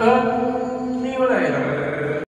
Oh.